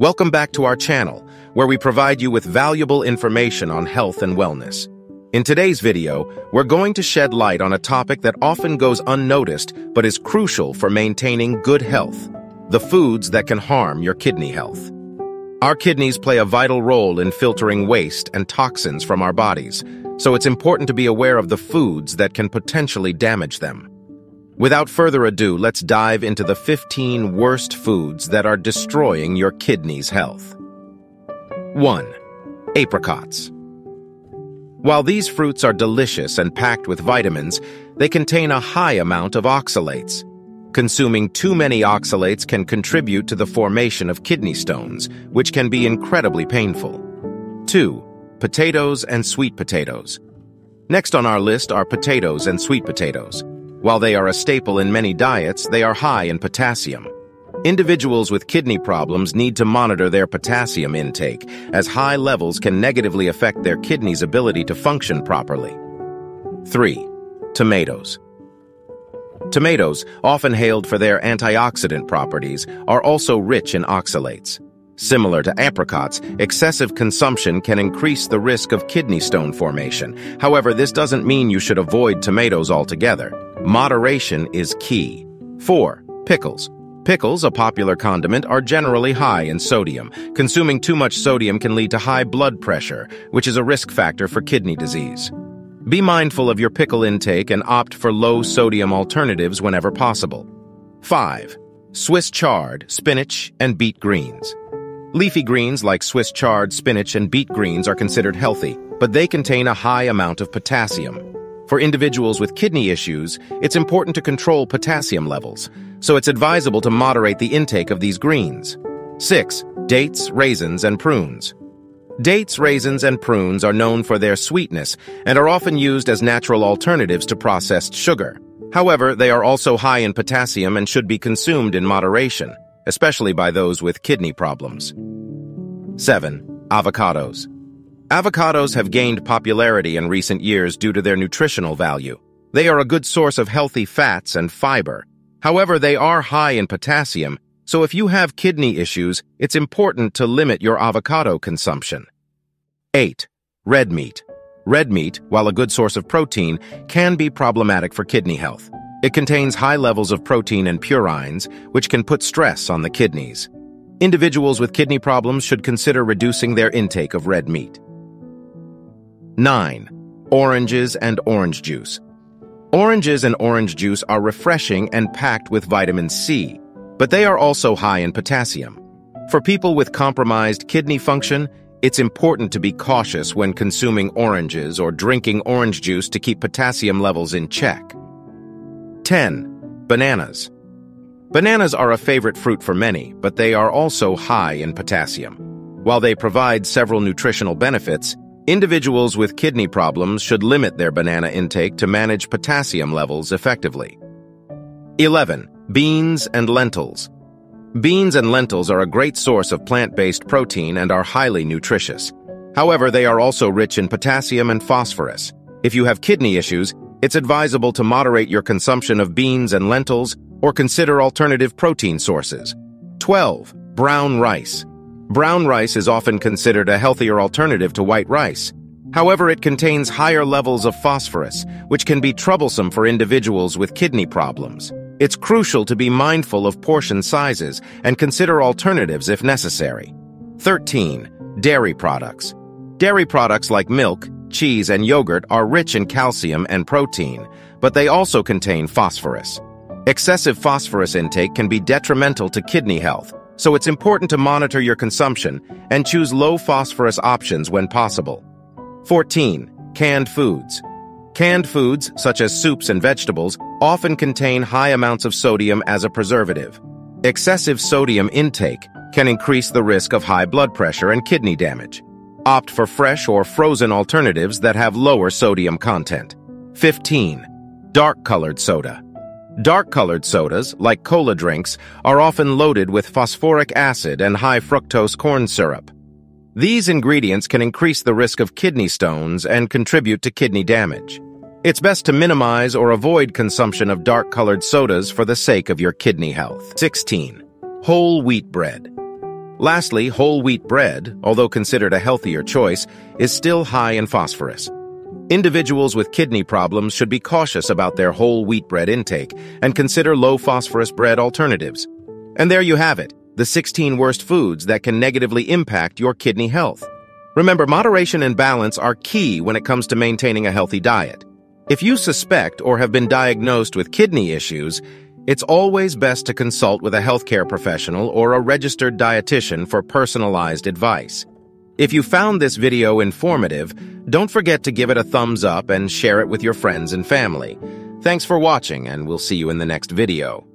Welcome back to our channel, where we provide you with valuable information on health and wellness. In today's video, we're going to shed light on a topic that often goes unnoticed but is crucial for maintaining good health, the foods that can harm your kidney health. Our kidneys play a vital role in filtering waste and toxins from our bodies, so it's important to be aware of the foods that can potentially damage them. Without further ado, let's dive into the 15 worst foods that are destroying your kidneys' health. 1. Apricots. While these fruits are delicious and packed with vitamins, they contain a high amount of oxalates. Consuming too many oxalates can contribute to the formation of kidney stones, which can be incredibly painful. 2. Potatoes and sweet potatoes. Next on our list are potatoes and sweet potatoes. While they are a staple in many diets, they are high in potassium. Individuals with kidney problems need to monitor their potassium intake, as high levels can negatively affect their kidney's ability to function properly. 3. Tomatoes. Tomatoes, often hailed for their antioxidant properties, are also rich in oxalates. Similar to apricots, excessive consumption can increase the risk of kidney stone formation. However, this doesn't mean you should avoid tomatoes altogether. Moderation is key. 4. Pickles. Pickles, a popular condiment, are generally high in sodium. Consuming too much sodium can lead to high blood pressure, which is a risk factor for kidney disease. Be mindful of your pickle intake and opt for low-sodium alternatives whenever possible. 5. Swiss chard, spinach, and beet greens. Leafy greens like Swiss chard, spinach, and beet greens are considered healthy, but they contain a high amount of potassium. For individuals with kidney issues, it's important to control potassium levels, so it's advisable to moderate the intake of these greens. 6. Dates, raisins, and prunes. Dates, raisins, and prunes are known for their sweetness and are often used as natural alternatives to processed sugar. However, they are also high in potassium and should be consumed in moderation especially by those with kidney problems. 7. Avocados. Avocados have gained popularity in recent years due to their nutritional value. They are a good source of healthy fats and fiber. However, they are high in potassium, so if you have kidney issues, it's important to limit your avocado consumption. 8. Red meat. Red meat, while a good source of protein, can be problematic for kidney health. It contains high levels of protein and purines, which can put stress on the kidneys. Individuals with kidney problems should consider reducing their intake of red meat. 9. Oranges and orange juice. Oranges and orange juice are refreshing and packed with vitamin C, but they are also high in potassium. For people with compromised kidney function, it's important to be cautious when consuming oranges or drinking orange juice to keep potassium levels in check. 10. Bananas. Bananas are a favorite fruit for many, but they are also high in potassium. While they provide several nutritional benefits, individuals with kidney problems should limit their banana intake to manage potassium levels effectively. 11. Beans and lentils. Beans and lentils are a great source of plant-based protein and are highly nutritious. However, they are also rich in potassium and phosphorus. If you have kidney issues, it's advisable to moderate your consumption of beans and lentils or consider alternative protein sources. 12. Brown rice. Brown rice is often considered a healthier alternative to white rice. However, it contains higher levels of phosphorus, which can be troublesome for individuals with kidney problems. It's crucial to be mindful of portion sizes and consider alternatives if necessary. 13. Dairy products. Dairy products like milk, cheese, and yogurt are rich in calcium and protein, but they also contain phosphorus. Excessive phosphorus intake can be detrimental to kidney health, so it's important to monitor your consumption and choose low phosphorus options when possible. 14. Canned foods. Canned foods, such as soups and vegetables, often contain high amounts of sodium as a preservative. Excessive sodium intake can increase the risk of high blood pressure and kidney damage. Opt for fresh or frozen alternatives that have lower sodium content. 15. Dark-colored soda. Dark-colored sodas, like cola drinks, are often loaded with phosphoric acid and high fructose corn syrup. These ingredients can increase the risk of kidney stones and contribute to kidney damage. It's best to minimize or avoid consumption of dark-colored sodas for the sake of your kidney health. 16. Whole wheat bread. Lastly, whole wheat bread, although considered a healthier choice, is still high in phosphorus. Individuals with kidney problems should be cautious about their whole wheat bread intake and consider low phosphorus bread alternatives. And there you have it, the 16 worst foods that can negatively impact your kidney health. Remember, moderation and balance are key when it comes to maintaining a healthy diet. If you suspect or have been diagnosed with kidney issues, it's always best to consult with a healthcare professional or a registered dietitian for personalized advice. If you found this video informative, don't forget to give it a thumbs up and share it with your friends and family. Thanks for watching, and we'll see you in the next video.